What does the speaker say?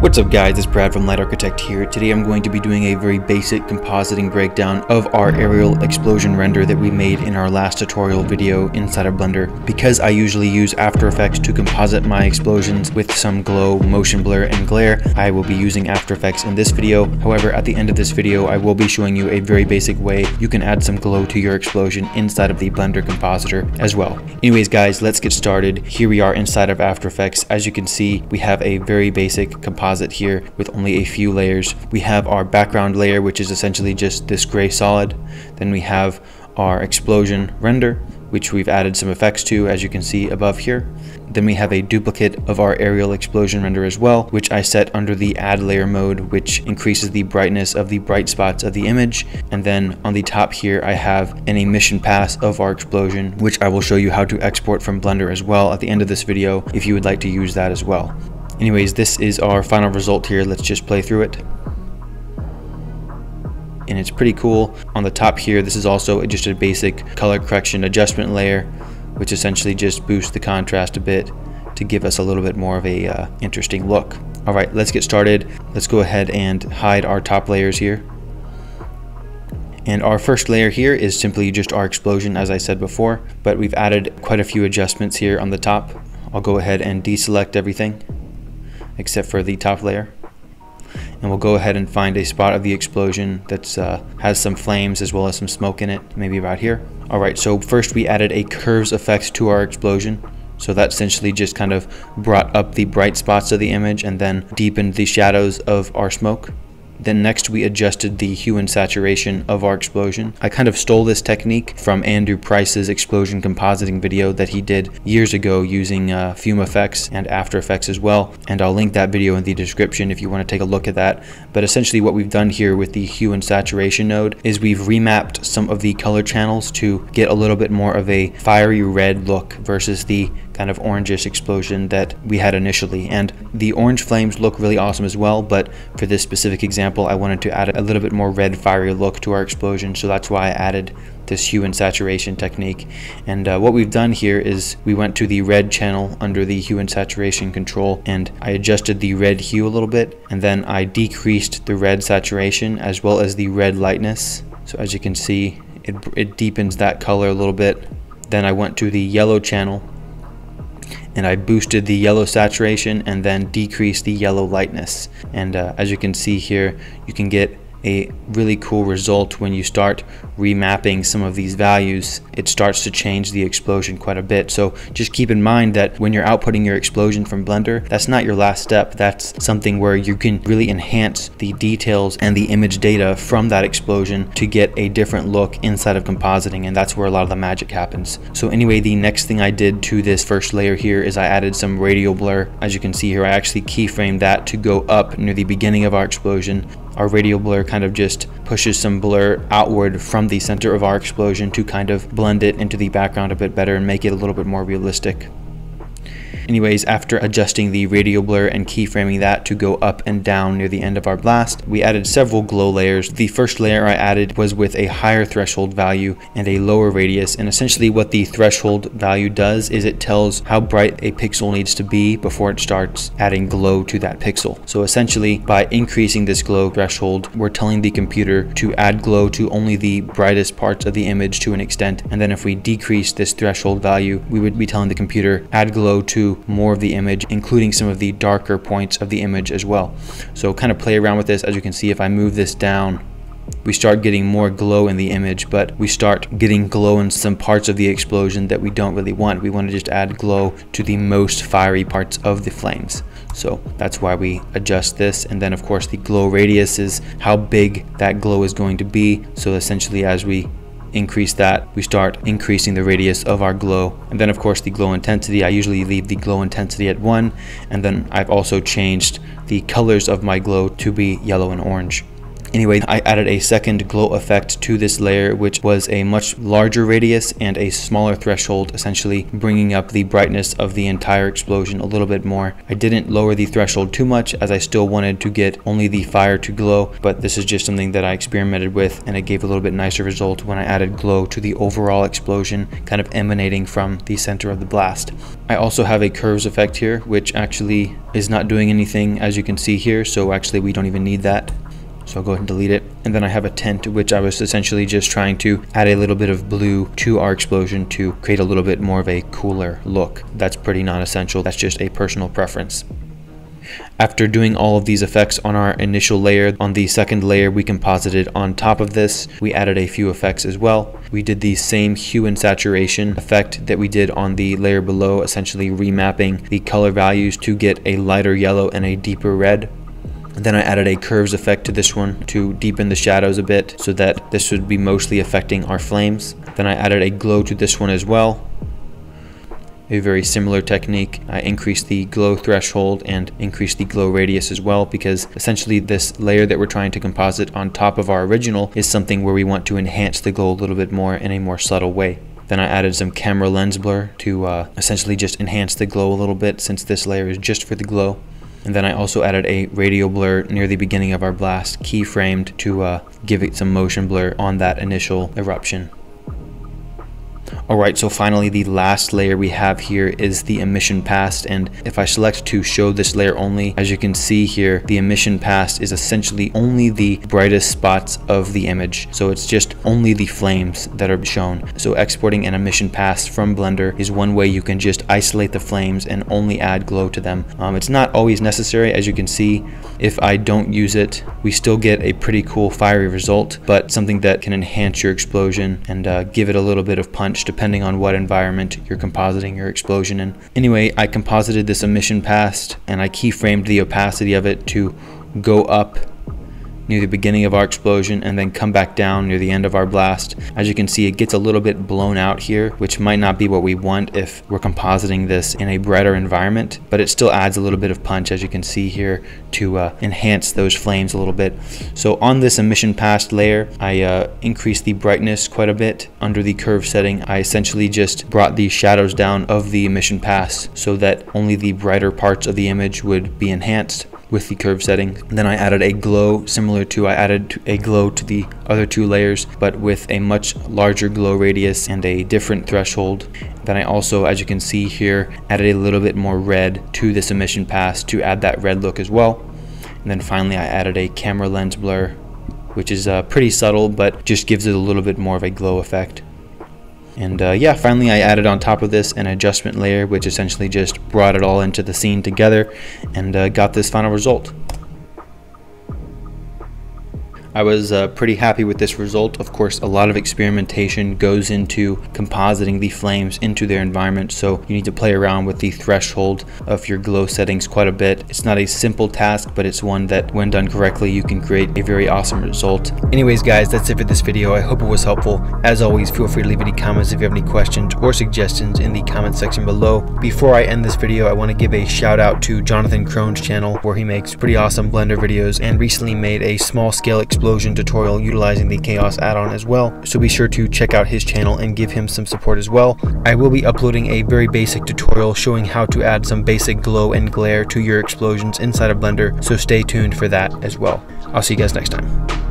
What's up guys, it's Brad from Light Architect here. Today I'm going to be doing a very basic compositing breakdown of our aerial explosion render that we made in our last tutorial video inside of Blender. Because I usually use After Effects to composite my explosions with some glow, motion blur, and glare, I will be using After Effects in this video. However, at the end of this video, I will be showing you a very basic way you can add some glow to your explosion inside of the Blender compositor as well. Anyways guys, let's get started. Here we are inside of After Effects. As you can see, we have a very basic composite composite here with only a few layers. We have our background layer, which is essentially just this gray solid. Then we have our explosion render, which we've added some effects to, as you can see above here. Then we have a duplicate of our aerial explosion render as well, which I set under the add layer mode, which increases the brightness of the bright spots of the image. And then on the top here, I have an emission pass of our explosion, which I will show you how to export from Blender as well at the end of this video, if you would like to use that as well. Anyways, this is our final result here. Let's just play through it. And it's pretty cool. On the top here, this is also just a basic color correction adjustment layer, which essentially just boosts the contrast a bit to give us a little bit more of a uh, interesting look. All right, let's get started. Let's go ahead and hide our top layers here. And our first layer here is simply just our explosion, as I said before, but we've added quite a few adjustments here on the top. I'll go ahead and deselect everything except for the top layer. And we'll go ahead and find a spot of the explosion that uh, has some flames as well as some smoke in it, maybe about here. All right, so first we added a curves effect to our explosion. So that essentially just kind of brought up the bright spots of the image and then deepened the shadows of our smoke. Then next we adjusted the hue and saturation of our explosion. I kind of stole this technique from Andrew Price's explosion compositing video that he did years ago using uh, FumeFX and After Effects as well. And I'll link that video in the description if you want to take a look at that. But essentially what we've done here with the hue and saturation node is we've remapped some of the color channels to get a little bit more of a fiery red look versus the kind of orangish explosion that we had initially. And the orange flames look really awesome as well, but for this specific example, I wanted to add a little bit more red fiery look to our explosion, so that's why I added this hue and saturation technique. And uh, what we've done here is we went to the red channel under the hue and saturation control and I adjusted the red hue a little bit and then I decreased the red saturation as well as the red lightness. So as you can see, it, it deepens that color a little bit. Then I went to the yellow channel and I boosted the yellow saturation and then decreased the yellow lightness. And uh, as you can see here, you can get a really cool result when you start remapping some of these values it starts to change the explosion quite a bit. So just keep in mind that when you're outputting your explosion from blender that's not your last step. That's something where you can really enhance the details and the image data from that explosion to get a different look inside of compositing and that's where a lot of the magic happens. So anyway the next thing I did to this first layer here is I added some radial blur. As you can see here I actually keyframed that to go up near the beginning of our explosion. Our radial blur kind of just pushes some blur outward from the center of our explosion to kind of blend it into the background a bit better and make it a little bit more realistic. Anyways, after adjusting the radial blur and keyframing that to go up and down near the end of our blast, we added several glow layers. The first layer I added was with a higher threshold value and a lower radius. And essentially what the threshold value does is it tells how bright a pixel needs to be before it starts adding glow to that pixel. So essentially by increasing this glow threshold, we're telling the computer to add glow to only the brightest parts of the image to an extent. And then if we decrease this threshold value, we would be telling the computer add glow to more of the image, including some of the darker points of the image as well. So kind of play around with this. As you can see, if I move this down, we start getting more glow in the image, but we start getting glow in some parts of the explosion that we don't really want. We want to just add glow to the most fiery parts of the flames. So that's why we adjust this. And then of course the glow radius is how big that glow is going to be. So essentially as we increase that, we start increasing the radius of our glow. And then of course the glow intensity, I usually leave the glow intensity at one. And then I've also changed the colors of my glow to be yellow and orange. Anyway, I added a second glow effect to this layer, which was a much larger radius and a smaller threshold, essentially bringing up the brightness of the entire explosion a little bit more. I didn't lower the threshold too much as I still wanted to get only the fire to glow, but this is just something that I experimented with and it gave a little bit nicer result when I added glow to the overall explosion, kind of emanating from the center of the blast. I also have a curves effect here, which actually is not doing anything as you can see here, so actually we don't even need that. So I'll go ahead and delete it. And then I have a tint, which I was essentially just trying to add a little bit of blue to our explosion to create a little bit more of a cooler look. That's pretty non-essential. That's just a personal preference. After doing all of these effects on our initial layer, on the second layer we composited on top of this, we added a few effects as well. We did the same hue and saturation effect that we did on the layer below, essentially remapping the color values to get a lighter yellow and a deeper red. Then I added a curves effect to this one to deepen the shadows a bit so that this would be mostly affecting our flames. Then I added a glow to this one as well. A very similar technique. I increased the glow threshold and increased the glow radius as well because essentially this layer that we're trying to composite on top of our original is something where we want to enhance the glow a little bit more in a more subtle way. Then I added some camera lens blur to uh, essentially just enhance the glow a little bit since this layer is just for the glow. And then I also added a radial blur near the beginning of our blast, keyframed to uh, give it some motion blur on that initial eruption. Alright, so finally the last layer we have here is the emission pass and if I select to show this layer only, as you can see here, the emission pass is essentially only the brightest spots of the image. So it's just only the flames that are shown. So exporting an emission pass from Blender is one way you can just isolate the flames and only add glow to them. Um, it's not always necessary, as you can see. If I don't use it, we still get a pretty cool fiery result, but something that can enhance your explosion and uh, give it a little bit of punch depending on what environment you're compositing your explosion in. Anyway, I composited this emission pass and I keyframed the opacity of it to go up near the beginning of our explosion and then come back down near the end of our blast. As you can see, it gets a little bit blown out here, which might not be what we want if we're compositing this in a brighter environment, but it still adds a little bit of punch, as you can see here, to uh, enhance those flames a little bit. So on this emission pass layer, I uh, increased the brightness quite a bit under the curve setting. I essentially just brought the shadows down of the emission pass so that only the brighter parts of the image would be enhanced with the curve setting. Then I added a glow similar to I added a glow to the other two layers but with a much larger glow radius and a different threshold. Then I also as you can see here added a little bit more red to this emission pass to add that red look as well. And then finally I added a camera lens blur which is uh, pretty subtle but just gives it a little bit more of a glow effect. And uh, yeah, finally I added on top of this an adjustment layer, which essentially just brought it all into the scene together and uh, got this final result. I was uh, pretty happy with this result. Of course, a lot of experimentation goes into compositing the flames into their environment, so you need to play around with the threshold of your glow settings quite a bit. It's not a simple task, but it's one that when done correctly, you can create a very awesome result. Anyways, guys, that's it for this video. I hope it was helpful. As always, feel free to leave any comments if you have any questions or suggestions in the comment section below. Before I end this video, I want to give a shout out to Jonathan Kron's channel, where he makes pretty awesome Blender videos and recently made a small scale explosion tutorial utilizing the KHAOS add-on as well, so be sure to check out his channel and give him some support as well. I will be uploading a very basic tutorial showing how to add some basic glow and glare to your explosions inside of Blender, so stay tuned for that as well. I'll see you guys next time.